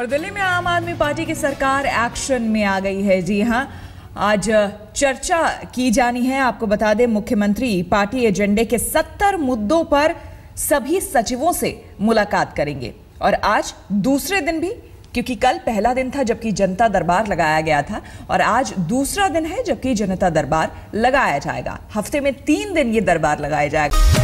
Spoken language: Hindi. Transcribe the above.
और दिल्ली में आम आदमी पार्टी की सरकार एक्शन में आ गई है। जी हाँ आज चर्चा की जानी है। आपको बता दें, मुख्यमंत्री पार्टी एजेंडे के 70 मुद्दों पर सभी सचिवों से मुलाकात करेंगे। और आज दूसरे दिन भी, क्योंकि कल पहला दिन था जबकि जनता दरबार लगाया गया था, और आज दूसरा दिन है जबकि जनता दरबार लगाया जाएगा। हफ़्ते में तीन दिन ये दरबार लगाया जाएगा।